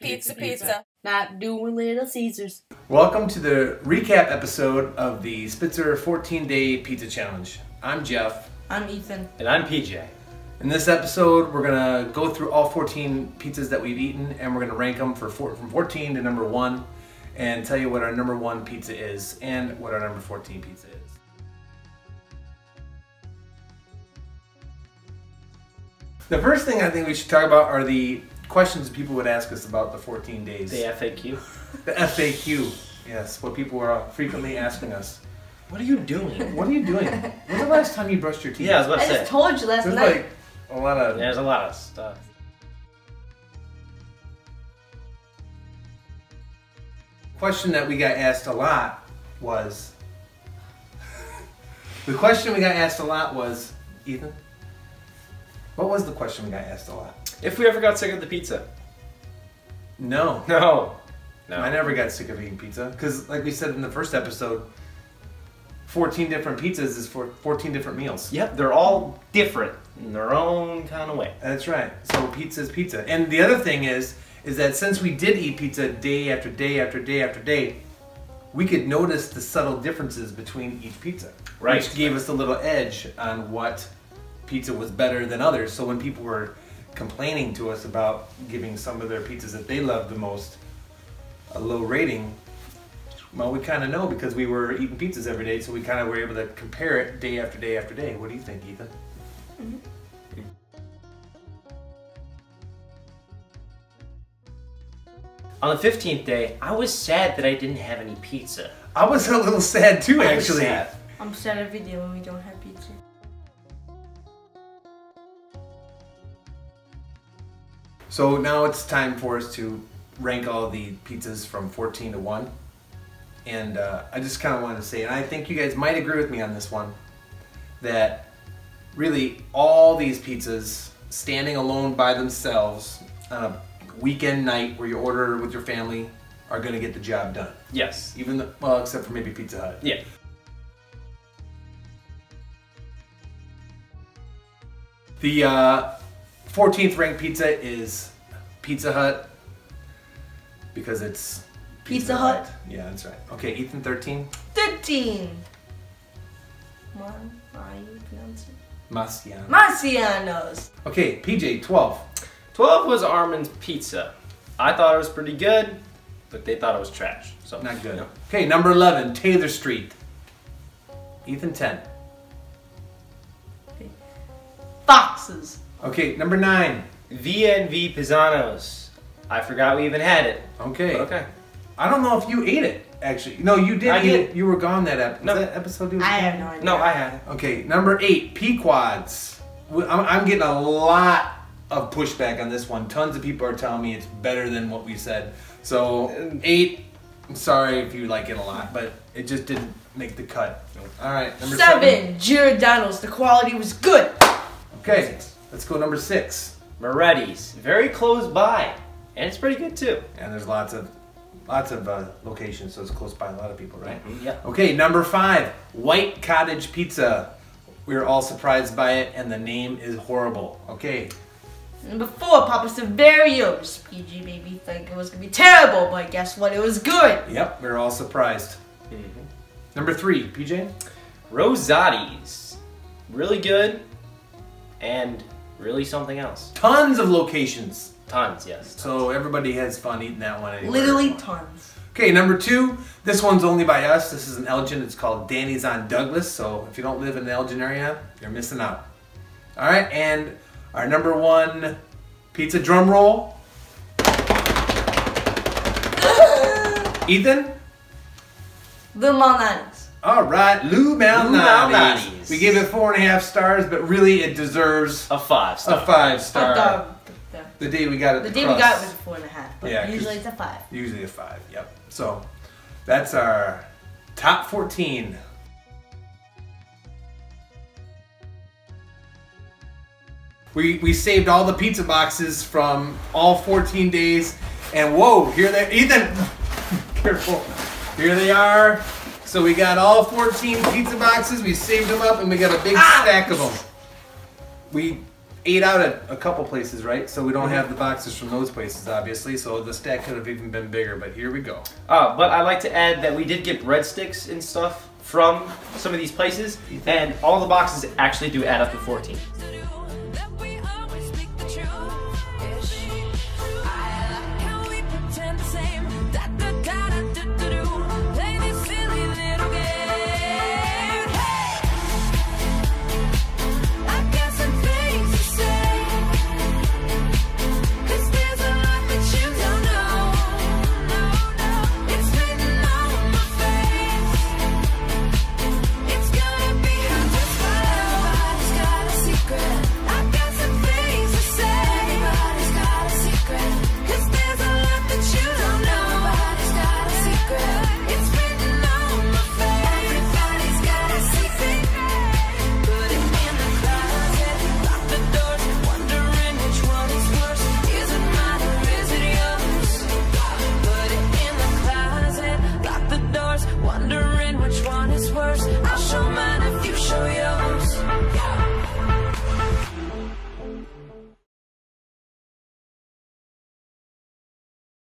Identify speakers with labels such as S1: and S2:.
S1: love pizza, pizza. Not doing Little Caesars.
S2: Welcome to the recap episode of the Spitzer 14 Day Pizza Challenge. I'm Jeff.
S1: I'm Ethan.
S3: And I'm PJ.
S2: In this episode, we're gonna go through all 14 pizzas that we've eaten, and we're gonna rank them for four, from 14 to number one, and tell you what our number one pizza is and what our number 14 pizza is. The first thing I think we should talk about are the questions people would ask us about the 14 days.
S3: The FAQ.
S2: The FAQ. Yes, what people are frequently asking us.
S3: What are you doing?
S2: What are you doing? When's the last time you brushed your teeth?
S3: Yeah, I was about
S1: I
S3: to say.
S1: just told you last
S2: There's
S1: night.
S2: like a lot of.
S3: There's a lot of stuff.
S2: question that we got asked a lot was. the question we got asked a lot was, Ethan. What was the question we got asked a lot?
S3: If we ever got sick of the pizza.
S2: No,
S3: No. No.
S2: I never got sick of eating pizza because, like we said in the first episode, 14 different pizzas is for 14 different meals.
S3: Yep, they're all different in their own kind of way.
S2: That's right. So pizza is pizza. And the other thing is, is that since we did eat pizza day after day after day after day, we could notice the subtle differences between each pizza.
S3: Right.
S2: Which gave us a little edge on what pizza was better than others. So when people were complaining to us about giving some of their pizzas that they loved the most a low rating, well, we kind of know because we were eating pizzas every day, so we kind of were able to compare it day after day after day. What do you think, Ethan? Mm-hmm.
S3: On the 15th day, I was sad that I didn't have any pizza.
S2: I was a little sad too,
S3: I
S2: actually.
S3: sad.
S1: I'm sad every day when we don't have pizza.
S2: So now it's time for us to rank all the pizzas from 14 to 1. And uh, I just kind of wanted to say, and I think you guys might agree with me on this one, that really all these pizzas, standing alone by themselves on a weekend night where you order with your family, are going to get the job done.
S3: Yes.
S2: Even the, well, except for maybe Pizza Hut.
S3: Yeah.
S2: The uh, 14th ranked pizza is Pizza Hut because it's
S1: Pizza Hut.
S2: Yeah, that's right. Okay, Ethan 13,
S1: 13. Mon- how you pronounce it?
S2: Mastian.
S1: Marcianos.
S2: Okay, PJ 12.
S3: 12 was Armin's Pizza. I thought it was pretty good, but they thought it was trash. So
S2: Not good.
S3: no.
S2: Okay, number 11, Taylor Street. Ethan 10.
S1: Foxes.
S2: Okay, number 9.
S3: VNV Pisanos. I forgot we even had it.
S2: Okay.
S3: But okay.
S2: I don't know if you ate it, actually. No, you did
S3: I
S2: eat
S3: did.
S2: it. You were gone that episode.
S3: No.
S2: Was that episode was
S1: I
S2: gone?
S1: have no idea.
S3: No, I had it.
S2: Okay, number eight, Pequods. I'm, I'm getting a lot of pushback on this one. Tons of people are telling me it's better than what we said. So eight. I'm sorry if you like it a lot, but it just didn't make the cut. All right, number seven.
S1: Seven. Giordano's. The quality was good.
S2: Okay, let's go number six.
S3: Moretti's. Very close by. And it's pretty good too.
S2: And there's lots of lots of uh, locations, so it's close by a lot of people, right?
S3: Yeah.
S2: Okay, number five, White Cottage Pizza. We were all surprised by it, and the name is horrible. Okay,
S1: Number four, Papa Saverio's. PJ made me think it was gonna be terrible, but guess what? It was good.
S2: yep, we were all surprised.
S3: Mm-hmm.
S2: Number three, PJ.
S3: Rosati's. Really good and really something else.
S2: Tons of locations,
S3: Tons, yes.
S2: so everybody has fun eating that one. Anywhere.
S1: Literally tons.
S2: Okay, number two. This one's only by us. This is in Elgin. It's called Danny's on Douglas. So if you don't live in the Elgin area, you're missing out. All right, and our number one pizza drum roll. Ethan.
S1: The Malnanis.
S2: All right, Lou Malnati's.
S3: Malnati's.
S2: We give it four and a half stars, but really it deserves
S3: A five star.
S2: a five star.
S1: the, the,
S2: The day we got it.
S1: the day we got it was a four and a half, but
S2: Yeah, 'cause-
S1: usually it's a five.
S2: Usually a five, yep. So that's our top 14. We, we saved all the pizza boxes from all 14 days. And whoa, here they Ethan! Careful. Here they are. So we got all 14 pizza boxes. We saved them up and we got a big stack of them. We ate out at a couple places, right? So we don't have the boxes from those places, obviously. So the stack could have even been bigger. But here we go.
S1: Uh, but I like to add that we did get breadsticks and stuff from some of these places, and all the boxes actually do add up to 14.
S3: Doors. Wondering which one is worse. I'll show mine if you show yours.